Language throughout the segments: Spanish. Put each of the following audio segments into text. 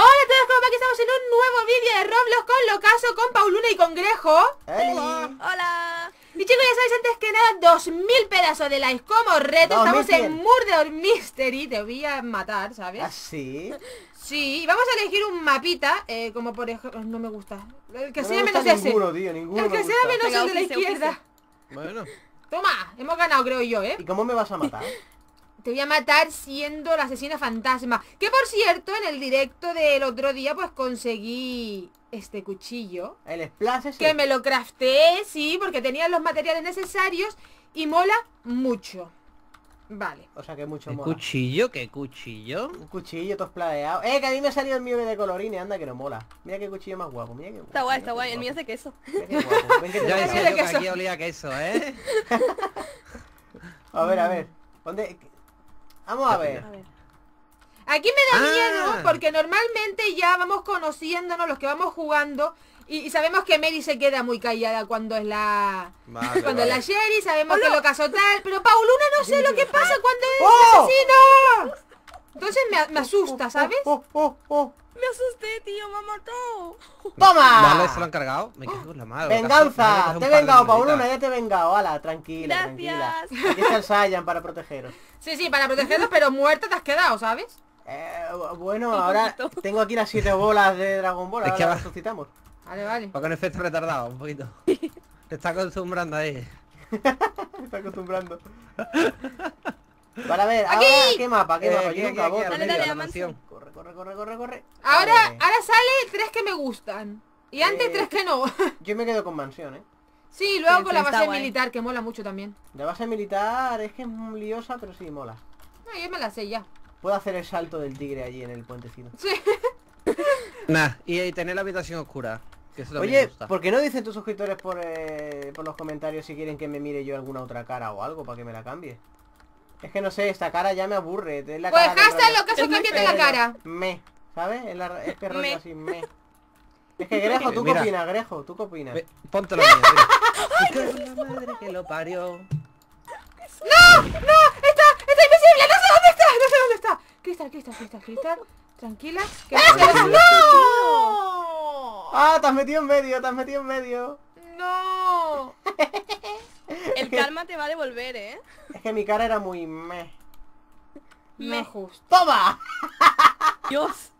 aquí estamos en un nuevo vídeo de Roblox con Locaso, con Pauluna y con Grejo. Hola. Y chicos, ya sabéis antes que nada, 2000 pedazos de likes como reto. Estamos 2100. en Murder Mystery, te voy a matar, ¿sabes? ¿Ah, sí? Vamos a elegir un mapita, eh, como por ejemplo... No me gusta. El que No sea me menos ese. ninguno, tío, ninguno El que me sea menos Venga, el de la izquierda. Bueno, Toma, hemos ganado creo yo, ¿eh? ¿Y cómo me vas a matar? Te voy a matar siendo la asesina fantasma. Que por cierto, en el directo del otro día, pues conseguí este cuchillo. El splash ese. Que me lo crafté, sí, porque tenía los materiales necesarios y mola mucho. Vale. O sea que mucho ¿qué mola. cuchillo? ¿Qué cuchillo? Un cuchillo todo plateado. Eh, que a mí me ha salido el mío de colorines, anda que no mola. Mira qué cuchillo más guapo, mira qué guapo. Está guay, está guay. El mío es de queso. Mira qué guapo. Ven que te Ya lo decía de yo que aquí olía a queso, ¿eh? A ver, a ver. ¿Dónde? Vamos a ver. A ver. Aquí me da Ah. miedo porque normalmente ya vamos conociéndonos los que vamos jugando y, y sabemos que Mary se queda muy callada cuando es la Vale, cuando es la Sherry, sabemos que lo casó tal, pero Pauluna no sé lo que pasa cuando es ¡Oh! asesino. Entonces me, me asusta, ¿sabes? Oh, oh, oh. Me asusté, tío. Me ha matado. ¡Toma! Vale, se lo han cargado. Me cago en la madre. Venganza, te he vengado, Pauluna, ya te he vengado. Hala, tranquila, tranquila. Gracias. Aquí está el Saiyan para protegeros. Sí, sí, para protegerlos, pero muerta te has quedado, ¿sabes? Eh, bueno, ahora tengo aquí las siete bolas de Dragon Ball, Es ahora que las resucitamos. Vale, vale. Va con efecto retardado, un poquito. Te está acostumbrando ahí. Me está acostumbrando. Vale, a ver, ¡Aquí! ahora, ¿qué mapa? ¿Qué Eh, mapa? aquí, Yo nunca aquí, voto. al Dale, medio, la. Corre, corre, corre, corre, corre. Ahora, Vale. ahora sale tres que me gustan. Y antes Eh. tres que no. Yo me quedo con mansión, ¿eh? Sí, luego Sí, con la base guay. militar, que mola mucho también. La base militar es que es muy liosa, pero sí mola. No, yo me la sé ya. Puedo hacer el salto del tigre allí en el puentecito. Sí. Nah, y, y tener la habitación oscura. Que eso también me Oye, gusta. ¿por qué no dicen tus suscriptores por, eh, por los comentarios si quieren que me mire yo alguna otra cara o algo para que me la cambie? Es que no sé, esta cara ya me aburre. Es la Pues cara hashtag lo que se muy cámbiate la cara. Me, ¿sabes? Es, la- es que rollo Me. así, me. Es que Grejo, ¿tú qué opinas, Grejo? ¿Tú qué opinas? Ponte la mía, madre que lo parió. ¡No! ¡No! ¡Está! ¡Está invisible! ¡No sé dónde está! ¡No sé dónde está! Cristal, Cristal, Cristal, Cristal. Tranquila. Que no ¡No! ¡Ah, te has metido en medio, te has metido en medio! ¡No! El karma te va a devolver, ¿eh? Es que mi cara era muy me. No Me. justo. ¡Toma! Dios.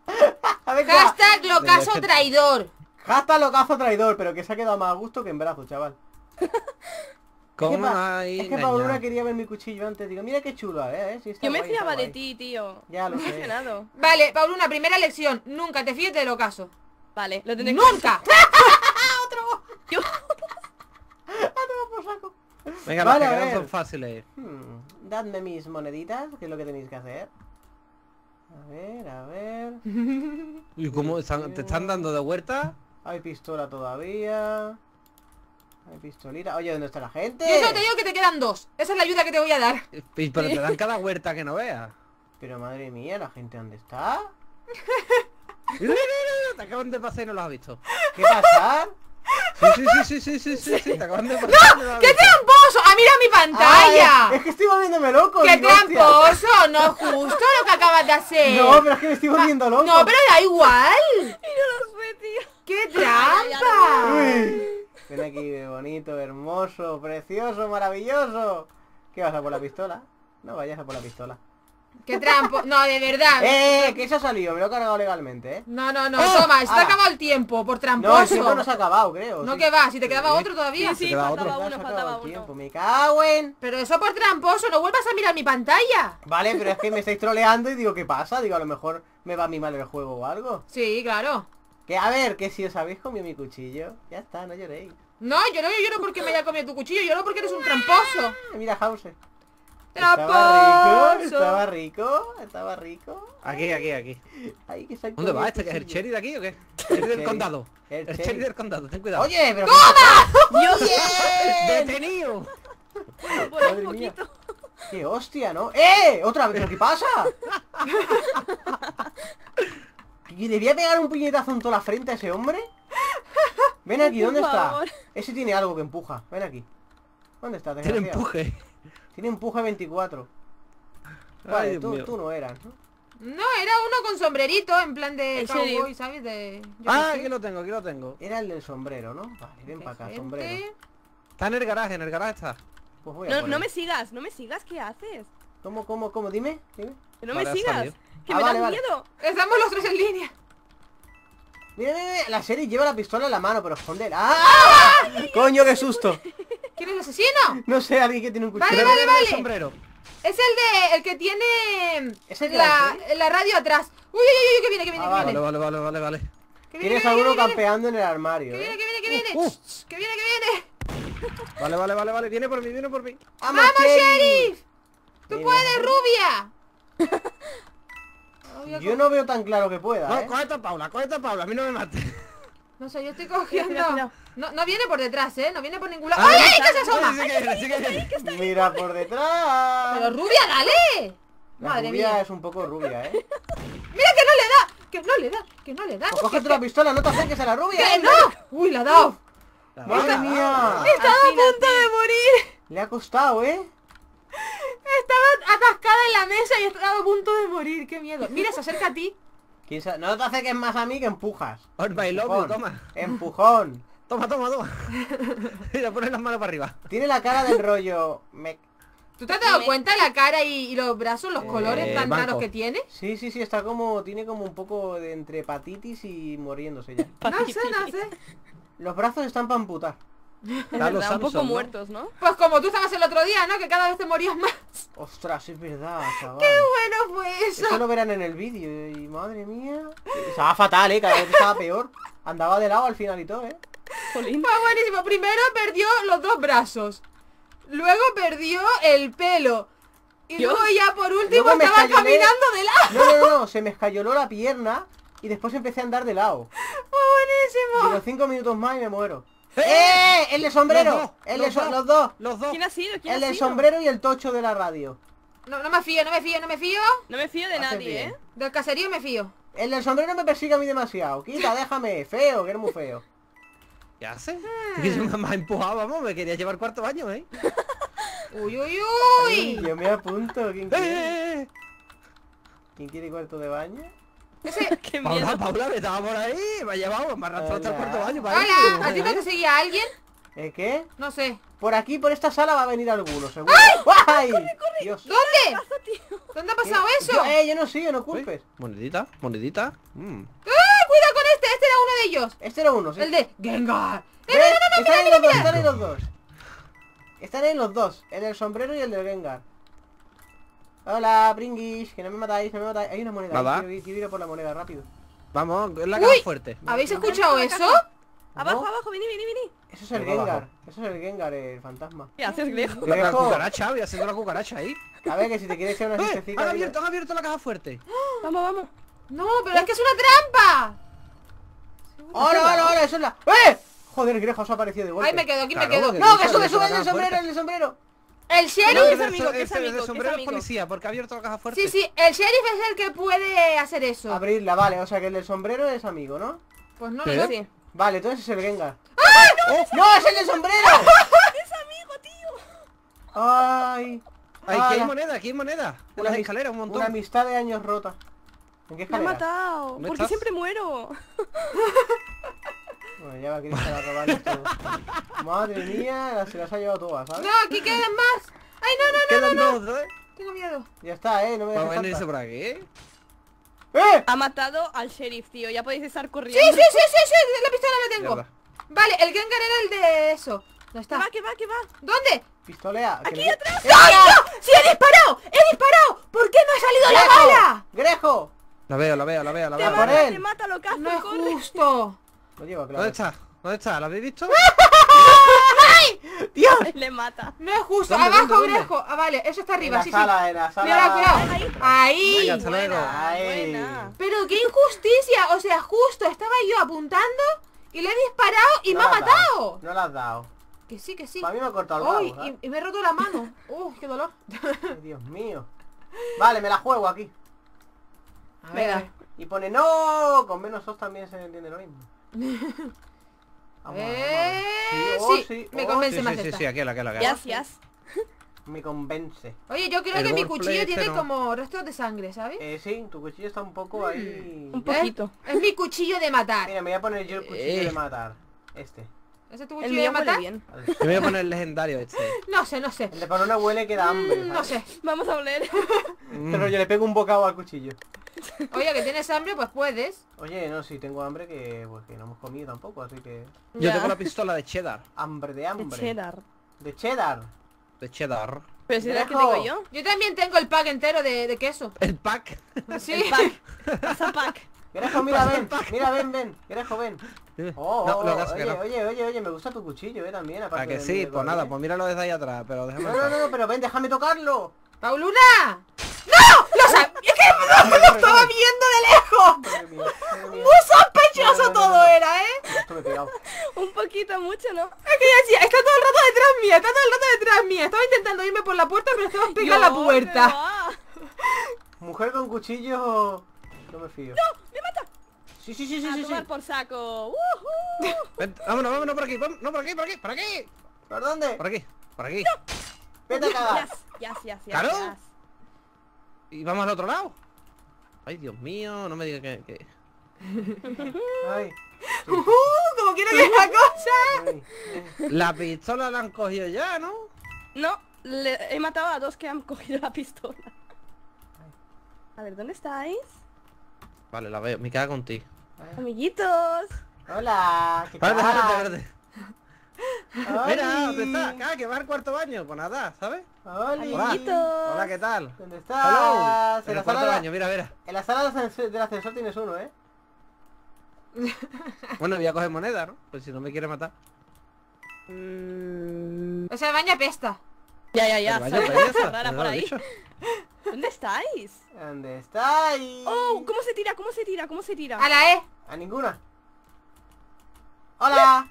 A ver, Hashtag locaso Pero es que- traidor. Hashtag locazo traidor, pero que se ha quedado más a gusto que en brazos, chaval. ¿Cómo es que, pa- hay es que Pauluna quería ver mi cuchillo antes. Digo, mira qué chulo, a ver, eh, sí está Yo me guay, fiaba de ti, tío. Ya lo sé. Vale, Pauluna, primera lección. Nunca te fíes de locaso. Vale, lo tendré que- ¡Nunca! Yo- Venga, Vale, las que son fáciles. Hmm, dadme mis moneditas, que es lo que tenéis que hacer. A ver, a ver. ¿Y cómo están- te están dando de vuelta? Hay pistola todavía. Hay pistolita. Oye, ¿dónde está la gente? Yo solo te digo que te quedan dos. Esa es la ayuda que te voy a dar. Pero te dan cada vuelta que no veas. Pero madre mía, ¿la gente dónde está? Te acaban de pasar y no lo has visto. ¿Qué pasa? Sí, sí, sí, sí, sí, sí, sí, sí, te acaban de pasar no lo has ¡Qué visto. Tramposo! ¡Ah, mira mi pantalla! Ay, es que estoy volviéndome loco. ¡Qué digo, hostia. tramposo! No es justo lo que acabas de hacer. No, pero es que me estoy volviendo loco. No, pero da igual. Y no lo fue, tío. ¡Qué trampa! Uy. Ven aquí, bonito, hermoso, precioso, maravilloso. ¿Qué vas a por la pistola? No vayas a por la pistola. ¡Qué trampo! No, de verdad. ¡Eh! Que eso ha salido, me lo he cargado legalmente, ¿eh? No, no, no. ¡Oh! Toma, se te ha acabado el tiempo por No, el tramposo. tiempo no se ha acabado, creo. No sí. que va, si te quedaba otro todavía. Sí, sí, faltaba otro. Uno, faltaba tiempo. uno. Me cago en... Pero eso por tramposo, no vuelvas a mirar mi pantalla. Vale, pero es que me estáis troleando y digo, ¿qué pasa? Digo, a lo mejor me va a mí mal el juego o algo. Sí, claro. Que a ver, que si os habéis comido mi cuchillo, ya está, no lloréis. No, yo no yo lloro porque me haya comido tu cuchillo, lloro porque eres un tramposo. Ah, Mira, House. Estaba rico, estaba rico, estaba rico. Aquí, aquí, aquí. Ahí que ¿Dónde va el este? ¿Que es el cherry de aquí o qué? El cherry del condado. El El cherry. del condado, ten cuidado. Oye, pero... Dios. ¡Detenido! Por un poquito. ¡Qué hostia, ¿no? ¡Eh! ¿Otra vez? ¿Pero qué pasa? ¿Y le voy a pegar un puñetazo en toda la frente a ese hombre? Ven aquí, ¿dónde está? Ese tiene algo que empuja. Ven aquí. ¿Dónde está? Tiene empuje. Tiene empuje 24. Ay, Vale, tú, no eras, ¿no? No, era uno con sombrerito, en plan de cowboy. ¿sabes? De... yo Ah, aquí lo tengo, aquí lo tengo. Era el del sombrero, ¿no? Vale, ven para acá, Gente. sombrero. Está en el garaje, en el garaje está. Pues voy a No, no me sigas, no me sigas, ¿qué haces? ¿Cómo, cómo, cómo? Dime, dime. Que no Vale, me sigas, que Ah, me vale, das vale. miedo. Estamos los tres en línea. Mira, mira, mira, la serie lleva la pistola en la mano, pero escondela. ¡Ah! ¡Coño, qué susto! ¿Quién es el asesino? No sé, alguien que tiene un cuchillo. Vale, vale, vale. sombrero. Es el de... el que tiene... ¿Es el la, la la radio atrás. Uy, uy, uy, uy, que viene, que viene, Ah, que vale. viene. Vale, vale, vale, vale, vale. Que viene, Tienes que a viene, uno que viene, campeando en el armario, Que viene, ¿eh? que viene, que viene. Uh, uh. Que viene, que viene. Vale, vale, vale, vale. Viene por mí, viene por mí. ¡Vamos, ¡Vamos, sheriff! ¡Tú puedes, rubia! Yo no veo tan claro que pueda, No, ¿eh? cógete a Paula, cógete a Paula, a mí no me mates. No sé, yo estoy cogiendo. No, no viene por detrás, ¿eh? No viene por ningún lado. Ah, ¡Ay, que se asoma! Mira por detrás. Pero rubia, dale. La Madre rubia mía. es un poco rubia, ¿eh? Mira que no le da. Que no le da. Que no le da. Pues cógete la pistola, no te acerques a la rubia. ¡Que ¿eh? no! Uy, la ha dado. La ¡Madre mía! Estaba a punto de morir. Le ha costado, ¿eh? Estaba atascada en la mesa y estaba a punto de morir. Qué miedo. Mira, se acerca a ti. ¿Quién sabe? No te acerques más a mí que empujas. Orba y Empujón. toma. Empujón. Toma, toma, toma. Mira, pones las manos para arriba. Tiene la cara del rollo... Me... ¿Tú te has dado cuenta la cara y, y los brazos, los Eh, colores tan banco. raros que tiene? Sí, sí, sí, está como... Tiene como un poco de entre hepatitis y muriéndose ya. No sé, no sé. Los brazos están para amputar. Los verdad, un poco muertos, ¿no? Pues como tú estabas el otro día, ¿no? Que cada vez te morías más. Ostras, es verdad, chaval. Qué bueno fue eso. Eso lo verán en el vídeo y madre mía. Estaba fatal, eh, cada vez estaba peor. Andaba de lado al final y todo, eh. Jolín. Fue buenísimo. Primero perdió los dos brazos. Luego perdió el pelo. Y Dios. luego ya por último estaba escayolé. caminando de lado. No, no, no, no, se me escayoló la pierna y después empecé a andar de lado. Fue buenísimo. Digo, cinco minutos más y me muero. ¡Eh! ¡El de sombrero! Los dos, el de los so- dos. los dos. Los dos. ¿Quién ha sido? ¿Quién El ha sido? sombrero y el tocho de la radio. No, no me fío, no me fío, no me fío. No me fío de nadie, bien. ¿eh? Del caserío me fío. El del sombrero me persigue a mí demasiado. Quita, déjame. Feo, que eres muy feo. ¿Qué hace? Que se me ha empujado, vamos, me quería llevar cuarto baño, ¿eh? Uy, uy, Ay, uy. yo me apunto. ¿Quién ¡Eh, quiere? eh, eh! ¿Quién quiere cuarto de baño? Ese... Qué Paula, miedo. Paula, me estaba por ahí, me ha llevado, me ha arrastrado hasta el cuarto baño. para. Hola, ¿a ti no te seguía alguien? ¿Eh, qué? No sé. Por aquí, por esta sala va a venir alguno, seguro. ¡Ay! Dios. ¿Dónde? ¿Dónde ha pasado eso? Yo, eh, yo no sé, yo no Uy, culpes. Monedita, monedita. Mm. ¡Ah! Cuidado con este, este era uno de ellos. Este era uno, ¿sí? El de Gengar. ¿Ves? están ahí los dos, están ahí los dos. Están ahí los dos, el del sombrero y el del Gengar. Hola, Pringis, que no me matáis, no me matáis. Hay una moneda, Nada. quiero ir, quiero ir a por la moneda, rápido. Vamos, es la Uy. caja fuerte. ¿Habéis escuchado eso? Abajo, ¿No? abajo, vení, vení, vení. Eso es el Gengar, abajo. eso es el Gengar, el fantasma. ¿Qué haces, Grejo? La, la cucaracha, voy haciendo la cucaracha ahí. A ver, que si te quieres echar una ¡Eh! siestecita... Han abierto, han abierto la caja fuerte. Vamos, vamos. No, pero es que es una trampa. ¡Hola, hola, hola! Eso es la... ¡Eh! Joder, Grejo, se ha aparecido de golpe. Ahí me quedo, aquí Claro, me quedo. que- ¡No, que sube, sube el sombrero, el sombrero! El No, sheriff. que es el amigo, que es el de amigo, es sombrero es amigo. policía, porque ha abierto la caja fuerte. Sí, sí, el sheriff es el que puede hacer eso. Abrirla, vale, o sea que el del sombrero es amigo, ¿no? Pues no, no sé. Vale, entonces es el Gengar. ¡Ah! ¡Oh! ¡No, es el del sombrero! ¡Es amigo, tío! ¡Ay! Ay, aquí hay moneda, aquí hay moneda. Una las escaleras, un montón. Una amistad de años rota. ¿En qué Me ha escalera? matado. ¿Dónde ¿Por qué estás? siempre muero? Bueno, ya va a querer a robar esto. Madre mía, se las ha llevado todas, ¿sabes? No, aquí quedan más. Ay, no, no, no, no, no. dos, ¿eh? Tengo miedo. Ya está, eh, no me a dejes venirse saltar. por aquí. ¡Eh! Ha matado al sheriff, tío. Ya podéis estar Sí, corriendo. sí, sí, sí, sí, la pistola la tengo. Vale, el Gengar era el de eso. ¿Dónde Que está? va, que va, que va. ¿Dónde? Pistolea. que Aquí me- atrás. ¡Eh! ¡Ay, no! ¡Sí he disparado! ¡He disparado! ¿Por qué no ha salido la bala? ¡Grejo! La veo, la veo, la veo, la Te veo. por mata, él. te mata, lo cazo, No es corre. justo. Lo llevo, claro. ¿Dónde está? ¿Dónde está? ¿La habéis visto? ¡Dios! Le mata. No es justo. ¿Dónde, Abajo, dónde, dónde? Grejo. Ah, vale, eso está En arriba, la sí, sala, en la sí. sala. Cuidado, cuidado. Ahí. Ahí. Venga, hasta luego. Buena, Ay. buena. Pero qué injusticia. O sea, justo estaba yo apuntando y le he disparado y No me ha matado. dado, No la has dado. Que sí, que sí. Para mí me ha cortado el Uy, rabo, ¿sabes? y, y me he roto la mano. Uy, qué dolor. Ay, Dios mío. Vale, me la juego aquí. A ver, Venga. a. Y pone no, con menos os también se entiende lo mismo. A Vamos, ver. vamos. Sí, Sí, oh, me sí, convence Sí, más sí, sí, esta. sí, aquí, la que la que Gracias. Me convence. Oye, yo creo El que mi cuchillo este tiene no. como restos de sangre, ¿sabes? Eh, sí, tu cuchillo está un poco ahí... Un poquito. Es, es mi cuchillo de matar. Mira, me voy a poner yo el cuchillo Eh. de matar. Este. ¿Ese es tu El cuchillo de matar? bien. Yo me voy a poner el legendario este. No sé, no sé. El de para una huele que da hambre. Mm, no sé. Vamos a oler. Mm. Pero yo le pego un bocado al cuchillo. Oye, que tienes hambre, pues puedes. Oye, no, si tengo hambre que pues que no hemos comido tampoco, así que... Yo Ya. tengo la pistola de cheddar. Hambre de De hambre. cheddar. De cheddar. De cheddar. Pero si es que tengo yo. Yo también tengo el pack entero de, de queso. El pack. Sí. El pack. Pasa pack. Grejo, mira, ven. Mira, ven, ven. Grejo, ven. Oh, no, oh, oye, no. oye, oye, oye, me gusta tu cuchillo, eh, también, aparte ¿A que sí? de Pues nada, pues míralo desde ahí atrás, pero déjame No, no, no, pero ven, déjame tocarlo. ¡Pauluna! ¡No! ¡Lo ¡Es que no, lo estaba viendo de lejos! ¡Muy sospechoso No, no, no, todo no. era, eh! Esto me he pegado. Un poquito mucho, ¿no? Es que yo decía, está todo el rato detrás mía, está todo el rato detrás mía. Estaba intentando irme por la puerta, pero estaba pegada la Yo, puerta. Mujer con cuchillo... No me fío. ¡No! ¡Me mata! Sí, sí, sí, sí, a sí, tomar sí. por saco. Vámonos, vámonos por aquí, no por aquí, por aquí, por aquí. ¿Por dónde? Por aquí, por aquí. Vete a cagar. Yes, yes, yes. Y vamos al otro lado. Ay, Dios mío, no me diga que... que- Ay, Uh, como quiero que es la cosa. ay. La pistola la han cogido ya, ¿no? No, le- he matado a dos que han cogido la pistola. A ver, ¿dónde estáis? Vale, la veo, me queda contigo. Amiguitos. Hola, ¿qué Vale, tal? Oli. Mira, ¿dónde está? Acá, que va al cuarto baño. Pues nada, ¿sabes? Hola. Amiguitos. Hola, ¿qué tal? ¿Dónde Hello. estás? En En el la cuarto sala, baño, mira, mira. en la sala del ascensor, tienes uno, ¿eh? Bueno, voy a coger moneda, ¿no? Pues si no me quiere matar. Mm, O sea, baña pesta. Ya, ya, ya. Dicho. ¿Dónde estáis? ¿Dónde estáis? Oh, ¿cómo se tira? ¿Cómo se tira? ¿Cómo se tira? A la E. A ninguna. ¡Hola!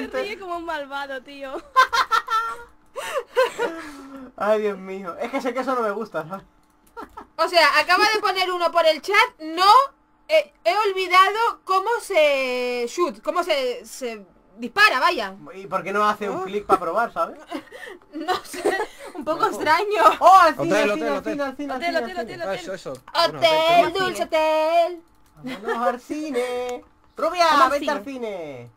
Se ríe como un malvado, tío. Ay, Dios mío. Es que ese queso no me gusta, ¿sabes? O sea, acaba de poner uno por el chat. No, eh, he olvidado cómo se shoot, cómo se, se dispara, vaya. ¿Y por qué no hace un clic para probar, sabes? No sé, un poco extraño. ¡Oh, al cine, Hotel, al cine, hotel, al hotel. cine, al cine, al Hotel, cine, hotel, Eso, eso. Dulce hotel. ¡Vámonos al cine! ¡Rubia, vente al cine!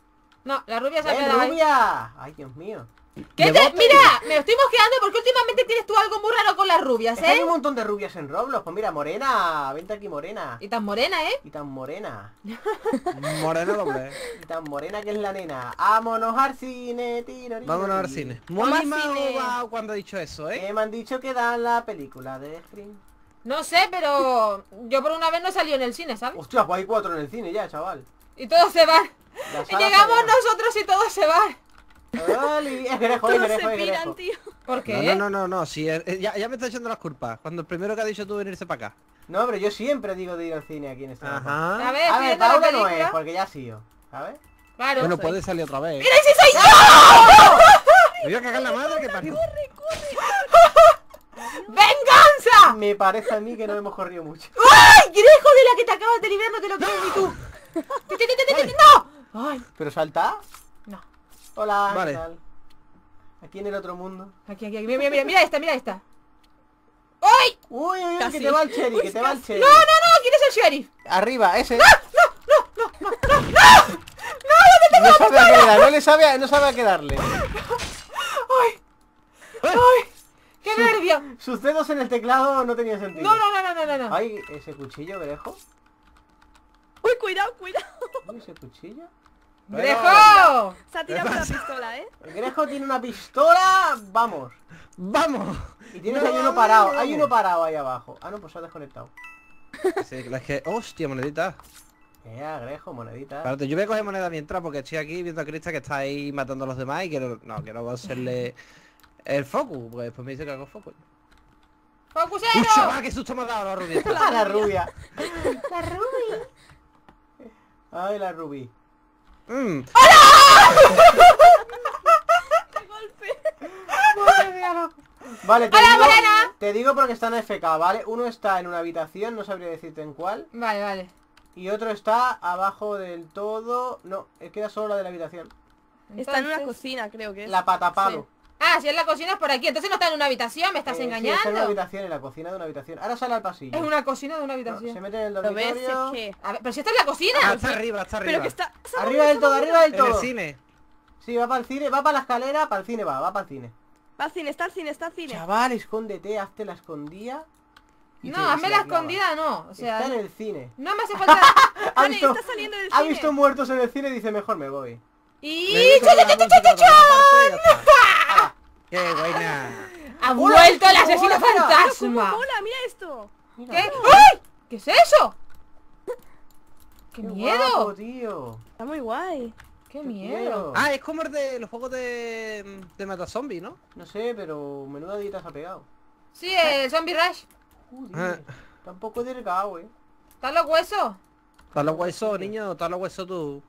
No, la rubia se ha ¡Ven, quedado ahí. rubia! ¡Ay, Dios mío! ¿Qué ¿De te-? Mira, me estoy mosqueando porque últimamente tienes tú algo muy raro con las rubias, Es que hay ¿eh? un montón de rubias en Roblox. Pues mira, morena. Vente aquí, morena. Y tan morena, ¿eh? Y tan morena. Moreno doble. Y tan morena que es la nena. ¡Vámonos al cine! tiro, tiro, Vámonos al cine. Vamos Muy al animado cine. va cuando ha dicho eso, ¿eh? Que me han dicho que dan la película de Scream. No sé, pero yo por una vez no salí en el cine, ¿sabes? Hostia, pues hay cuatro en el cine ya, chaval. Y todos se van. Y llegamos nosotros y todos se van. llena. Oli, Es grejo, es Todos grejo, se es piran, grejo. tío. ¿Por qué? No, no, no, no, no, sí, eh, eh, ya, ya me está echando las culpas. Cuando el primero que ha dicho tú venirse para acá. No, pero yo siempre digo de ir al cine aquí en este mapa. A Ajá. ver, A ver, Paula no es, porque ya ha sido. ¿Sabes? Claro. Bueno, soy. puede salir otra vez. ¡Mira, si soy yo! Me voy a cagar la madre que parió. ¡Venganza! Me parece a mí que no hemos corrido mucho. ¡Ay, Grejo de la que te acabas de librar! No te lo crees ni tú. ¡Ay! ¿Pero salta? No. Hola, Vale. ¿qué tal? Aquí en el otro mundo. Aquí, aquí, aquí. Mira, mira, mira, mira esta, mira esta. ¡Ay! Uy, uy, uy, que te va el cherry, que te va el cherry. ¡No, no, no! ¿Quién es el sheriff? Arriba, ese. No, no, no, no, no, no. No sabe a qué dar, no le sabe a, no sabe a qué darle. ¡Ay! ¡Ay! ¡Qué nervio! Sus dedos en el teclado no tenían sentido. No, no, no, no, no, no, no. Ay, ese cuchillo, Grejo. Uy, cuidado, cuidado. Uy, ese cuchillo. ¡Grejo! Se ha tirado la pistola, ¿eh? El Grejo tiene una pistola, vamos. ¡Vamos! Y tienes No, ahí uno parado, vamos. hay uno parado ahí abajo. Ah, no, pues se ha desconectado. Sí, es que... ¡Hostia, monedita! Eh, Grejo, monedita. Espérate, yo voy a coger moneda mientras porque estoy aquí viendo a Krista que está ahí matando a los demás y quiero... No, quiero hacerle el focus, porque después me dice que hago focus. ¡Uy, ¡Focusero! chaval, qué susto me ha dado la rubia! la rubia. La rubia. Ay, la rubí. Mm. ¡Qué golpe! Vale, te ¡Hola, digo, morena! te digo porque están FK, ¿vale? Uno está en una habitación, no sabría decirte en cuál. Vale, vale. Y otro está abajo del todo... No, eh, queda solo la de la habitación. Está en una cocina, creo que es. La patapalo. Ah, si es la cocina es por aquí. Entonces no está en una habitación, me estás Eh, sí, engañando. está en una habitación, en la cocina de una habitación. Ahora sale al pasillo. Es una cocina de una No, habitación. se mete en el ¿Lo ves? dormitorio. Es que... A ver, pero si está en la cocina. Ah, está arriba, está arriba. Pero que está... Arriba del todo, arriba del En el todo. cine. Sí, va para el cine, va para la escalera, para el cine va, va para el cine. Va al cine, está al cine, está al cine. Chaval, escóndete, hazte la escondida. No, hazme la escondida no. O sea, Está en el cine. no me hace falta. Ha visto, está saliendo del ha cine. visto muertos en el cine y dice, mejor me voy. y Le meto ¡Qué buena! ha ¡Hola, vuelto el hola, asesino hola! ¡Cómo fantasma. mola! ¡Mira esto! Mira, ¿Qué? ¡Ay! ¿Qué es eso? ¡Qué qué miedo! guapo, tío. Está muy guay. ¡Qué Qué miedo! Ah, es como el de los juegos de, de Mata Zombie, ¿no? No sé, pero menuda dieta se ha pegado. Sí, el zombie rush. Joder, Tampoco delgado, eh. ¿Están los huesos? Estás los huesos, niño, estás los huesos tú.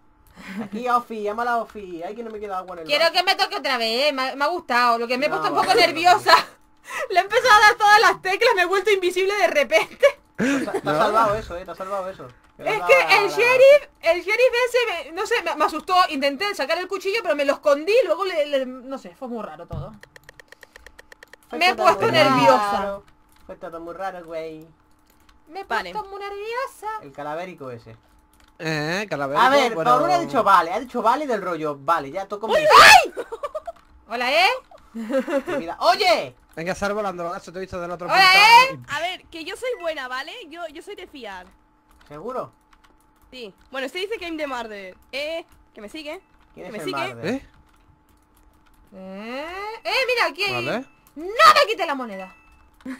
Aquí a Ofi, llámala a Ofi. Ay, que no me queda agua en el Quiero vaso. que me toque otra vez, me ha, me ha gustado. Lo que me he No, puesto un poco vale. nerviosa. Le he empezado a dar todas las teclas, me he vuelto invisible de repente. Te ha- te ha No. salvado eso, eh. Te ha salvado eso. Que has Es que el la- sheriff, el sheriff ese, me- no sé, me, me asustó. Intenté sacar el cuchillo, pero me lo escondí. Luego, le, le- no sé, fue muy raro todo. Fue me he puesto nerviosa. raro. Fue todo muy raro, güey. Me he Vale. puesto muy nerviosa. El calavérico ese. Eh, calavera. A ver. Paulina ha dicho vale, ha dicho vale del rollo. Vale, ya toco mi Hola, ¿eh? vida. ¡Oye! Venga, sal volando, gacho, te he visto del otro Hola, punto. A ver, que yo soy buena, ¿vale? Yo, yo soy de fiar. ¿Seguro? Sí. Bueno, este dice que I'm the murder. Eh, que me sigue. ¿Quién ¿Que es me el sigue? ¿Eh? Eh, eh, mira, aquí. Vale. No me quite la moneda.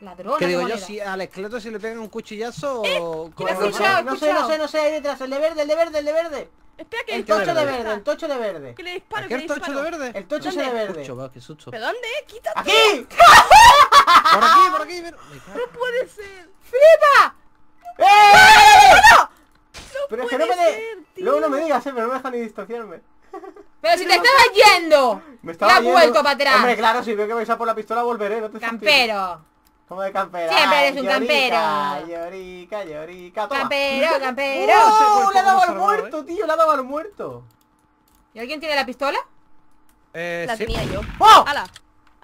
Ladrona ¿Qué de digo yo? moneda. Si al esqueleto se le pegan un cuchillazo o... ¿Quién ha No con- escuchado? sé, no sé, no sé, no sé, ahí detrás, el de verde, el de verde, el de verde. Espera, que El le tocho de verde. el tocho de verde. Que le disparo, ¿A que el tocho de verde? El tocho de verde. Ucho, va, qué susto. ¿Pero dónde? ¡Quítate! ¡Aquí! Por aquí, por aquí, cago. No puede ser. ¡Flipa! ¡Eh! Pero es que no me de... Luego no me digas, eh, pero no me deja ni distanciarme. Pero si te estabas yendo. Me estaba has vuelto para atrás. Hombre, claro, si veo que vais a por la pistola volveré, no te Campero. Como de campera. Siempre eres un campero. Llorica, llorica, toma. Campero, campero. ¡Oh! Le ha dado al muerto, tío, le ha dado al muerto. ¿Y alguien tiene la pistola? Eh, La sí. tenía yo. ¡Oh! ¡Hala!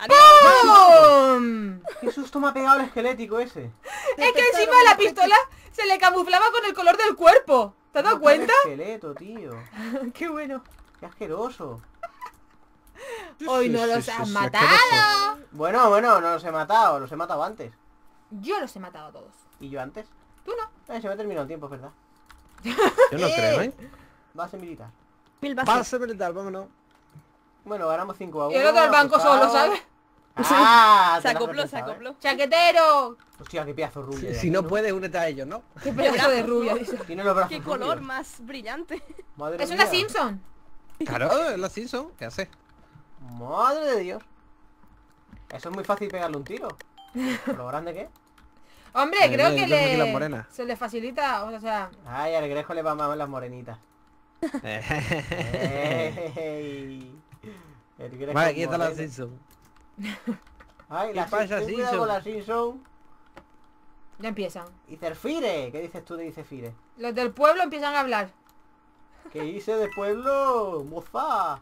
¡Bum! ¡Qué susto me ha pegado el esquelético ese! Es que encima la pistola se le camuflaba con el color del cuerpo. ¿Te has dado ¿Cómo cae el cuenta? esqueleto, tío. Qué bueno. Qué asqueroso. Hoy no Sí, los sí, has sí, matado. Bueno, bueno, no los he matado, los he matado antes. Yo los he matado a todos. ¿Y yo antes? Tú no. Eh, se me ha terminado el tiempo, es verdad. Yo no Eh. creo, ¿eh? Base militar. Mil vasos. Pase militar, vámonos. Bueno, ganamos 5 a 1. Y el otro al banco solo, ¿sabes? ¡Ah! Se acopló, se ¿eh? acopló. Chaquetero. Hostia, qué pedazo rubio. Si, de si aquí, no puedes, únete a ellos, ¿no? Qué pedazo de rubia, dice. Tiene los brazos ¡Qué color rubios. más brillante! Madre Es una mía. Simpson. Claro, es la Simpson. ¿Qué hace? Madre de Dios. Eso es muy fácil pegarle un tiro. Por lo grande que es. Hombre, creo que le... morenas. Se le facilita, o sea... Ay, al grejo le va más las morenitas. Ey. El grejo Vale, aquí está la. Simpson. Ay, la ¿Qué pasa, Simpson. Cuidado con la Simpson. Ya empiezan. Y Cerfire. ¿Qué dices tú de Icefire? Los del pueblo empiezan a hablar. ¿Qué hice de pueblo? Moza.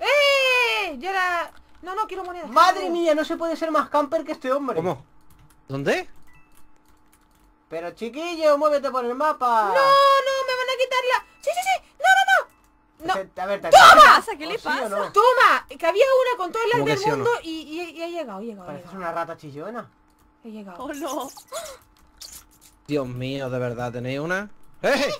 ¡Eh! Yo era... No, no, quiero monedas. Madre quiero- mía, no se puede ser más camper que este hombre. ¿Cómo? ¿Dónde? Pero chiquillo, muévete por el mapa. No, no, me van a quitar la... Sí, sí, sí. No, no, no. No. A ver, te ¿Qué le pasa? ¿Qué ¿O le sí no? Toma, que había una con todo el ¿Cómo arte que del sí o no? mundo y, y, y he llegado, he llegado, he Pareces llegado. una rata chillona. He llegado. ¡Oh, no! Dios mío, de verdad, ¿tenéis una? ¡Eh!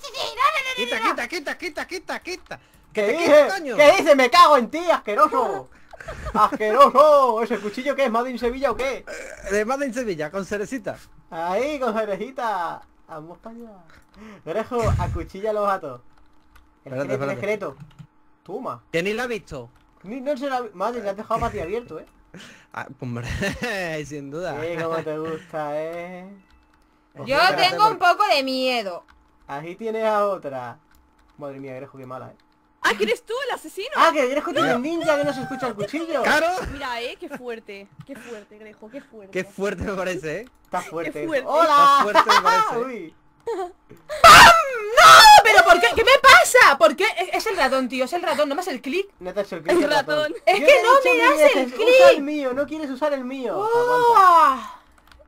¡Quita, quita, quita, quita, quita, quita! ¿Qué dice? quita, coño! ¿Qué dice? ¡Me cago en ti, asqueroso! ¡Asqueroso! ¿Ese cuchillo qué es? ¿Made in Sevilla o qué? De Made in Sevilla, con cerecita. Ahí, con cerejita. Vamos para allá. Grejo, acuchíllalos a todos. El Espérate, espérate. esqueleto. Toma. Que ni la ha visto. Ni- No se la... Madre, le has dejado para ti abierto, ¿eh? Ah, hombre, sin duda. Sí, como te gusta, ¿eh? Yo tengo un poco de miedo. Ahí tienes a otra. Madre mía, Grejo, qué mala, ¿eh? ¡Ah, que eres tú el asesino! Ah, que Grejo tiene el ninja que no se escucha el cuchillo. ¡Claro! Mira, eh, qué fuerte. Qué fuerte, Grejo, qué fuerte. Qué fuerte me parece, ¿eh? Está fuerte. Qué fuerte. ¡Hola! Está fuerte me parece. Uy. ¡No! ¿Pero ¿por qué? ¿Qué me pasa? ¿Por qué? Es, el ratón, tío, es el ratón, no me hace el clic. Neta es el El clic del ratón. Es Yo que te no me hace el clic. Usa el mío, no quieres usar el mío. ¡Oh!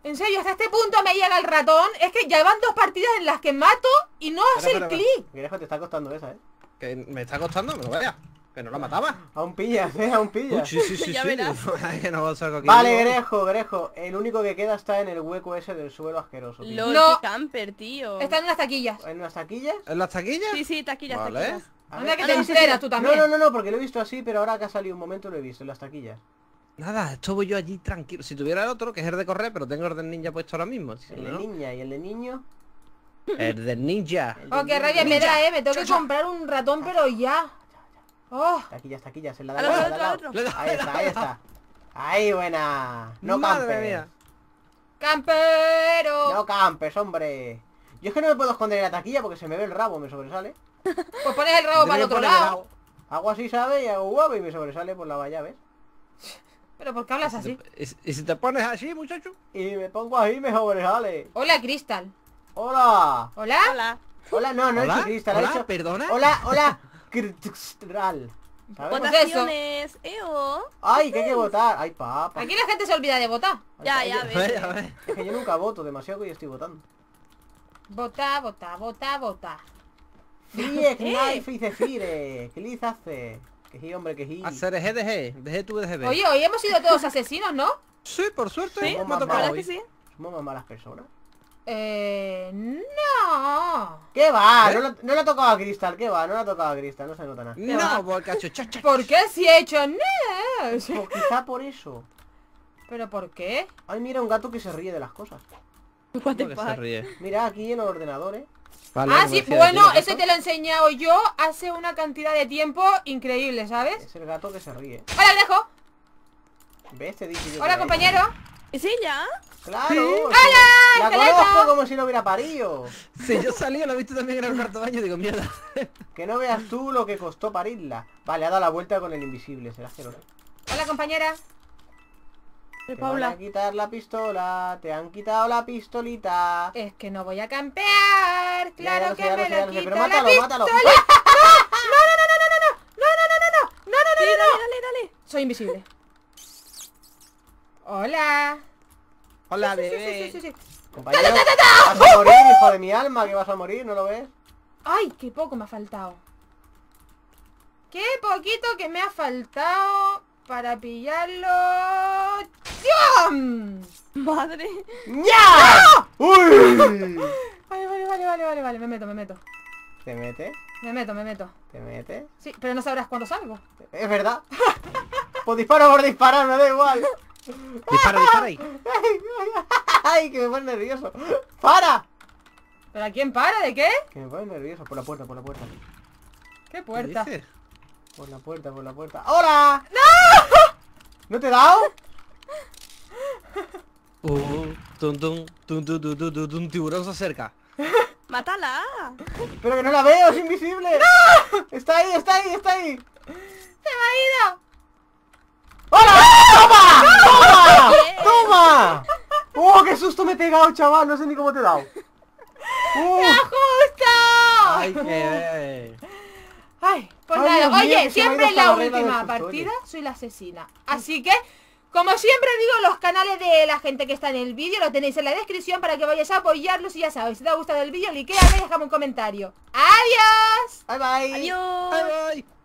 En serio, hasta este punto me llega el ratón. Es que ya van dos partidas en las que mato y no hace el clic. Grejo, te está costando esa, ¿eh? Que me está costando, me lo vea. Que no la mataba. Aún pillas, ¿eh? Aún Uy, pillas. sí, sí, sí, Ya sí. verás. que no salgo aquí. Vale, Grejo, Grejo. El único que queda está en el hueco ese del suelo asqueroso. tío. No. camper, tío. Están en unas taquillas. ¿En unas taquillas? ¿En las taquillas? Sí, sí, taquillas, Vale. taquillas. Anda que Ah, te no, sí, enteras tú No, también. no, no, no, porque lo he visto así, pero ahora que ha salido un momento lo he visto en las taquillas. Nada, estuve yo allí tranquilo. Si tuviera el otro, que es el de correr, pero tengo el del ninja puesto ahora mismo. Si El de niña y el de niño. El del ninja. Oh, qué rabia me da, eh. Me tengo que comprar un ratón, pero ya. Oh, en la de Al al lado, otro, la de al al lado. otro. Le da- Ahí está, ahí está. Ahí, buena. No campes. campero. No campes, hombre. Yo es que no me puedo esconder en la taquilla porque se me ve el rabo, me sobresale. Pues pones el rabo para el otro lado. Hago así, ¿sabes? Y hago guapo y me sobresale por la valla, ¿ves? Pero ¿por qué hablas ¿Y así? ¿Y si te pones así, muchacho? Y me pongo ahí y me sobresale. Hola, Crystal. Hola. ¿Hola? Hola. Hola, no, no he ¿Hola? dicho Cristal, he ¿Hola? dicho... ¿Perdona? Hola, hola. Vota- Votaciones. Eo. Ay, que hay que votar. Ay, papa. Aquí la gente se olvida de votar. Ay, Ya, ya ves. Ver. Es que yo nunca voto demasiado y estoy votando. Vota, vota, vota, vota. Frie, knife y cefire. ¿Qué le hace? Que sí, hombre, que sí. Hacer DG, DG tu DGB. Oye, hoy hemos sido todos asesinos, ¿no? Sí, por suerte. Sí, me ha tocado verdad hoy. que sí. Somos más malas personas. Eh... No. ¿Qué va? ¿Eh? No, lo- no le ha tocado a Cristal, ¿qué va? No le ha tocado a Cristal, no se nota nada. No, por cacho, cha, cha. ¿Por qué si he hecho no? Pues quizá por eso. ¿Pero por qué? Ay, mira, un gato que se ríe de las cosas. ¿Cómo que se ríe? Mira, aquí en el ordenador, ¿eh? Vale, ah, sí, bueno, ese te lo he enseñado yo hace una cantidad de tiempo increíble, ¿sabes? Es el gato que se ríe. Hola, Grejo. ¿Ves? Te dije yo Hola, compañero. ¿Es ella? Claro. ¡Hola, La conozco como si no hubiera parido. Sí, yo salí, lo he visto también en el cuarto baño y digo, mierda. Que no veas tú lo que costó parirla. Vale, ha dado la vuelta con el invisible, será asqueroso. Hola, compañera. Te van a Paula. quitar la pistola, te han quitado la pistolita. Es que no voy a campear. Claro ya lo sé, que ya lo me sé, lo ya lo sé, quito pero la mátalo, pistola. mátalo. No, no, no, no, no, no, no, no, no, no, no, no, no, no, Sí, no, no. dale, dale, dale. Soy invisible. Hola. Hola, Sí, bebé. sí, sí, sí, sí. Compañero, vas a morir, hijo de mi alma, que vas a morir, ¿no lo ves? Ay, qué poco me ha faltado. Qué poquito que me ha faltado para pillarlo. ¡Dios! Madre. ¡Ya! ¡Uy! Vale, vale, vale, vale, vale, vale, me meto, me meto. ¿Te mete? Me meto, me meto. ¿Te mete? Sí, pero no sabrás cuándo salgo. Es verdad. Pues disparo por disparar, me da igual. Dispara, dispara ahí. Ay, que me pone nervioso. ¡Para! ¿Pero a quién para? ¿De qué? Que me pone nervioso. Por la puerta, por la puerta. ¿Qué puerta? ¿Qué por la puerta, por la puerta. ¡Hola! ¡No! ¿No te he dado? Oh, uh, tum, tum, tum, tum, tum, tum, tum, tiburón se acerca. ¡Mátala! ¡Pero que no la veo! ¡Es invisible! ¡No! ¡Está ahí, está ahí, está ahí! ¡Se me ha ido! ¡Hola! ¡Toma! ¡Oh, qué susto me he pegado, chaval! No sé ni cómo te he dado. ¡Uh! ¡Justo! Ay, qué... Ay, pues Ay, nada, Dios oye, siempre en la última partida soy la asesina. Así que, como siempre digo, los canales de la gente que está en el vídeo lo tenéis en la descripción para que vayáis a apoyarlos y ya sabéis, si te ha gustado el vídeo, likeame y déjame un comentario. ¡Adiós! Bye bye. Adiós. Bye, bye.